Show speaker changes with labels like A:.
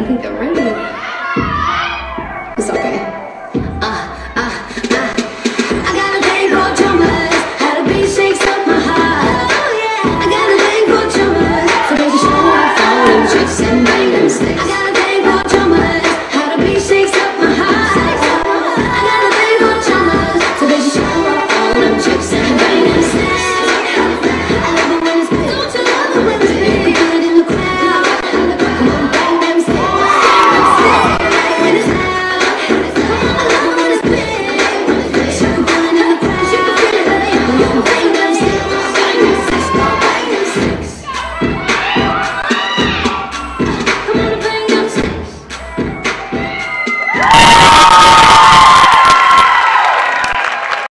A: I think they're ready.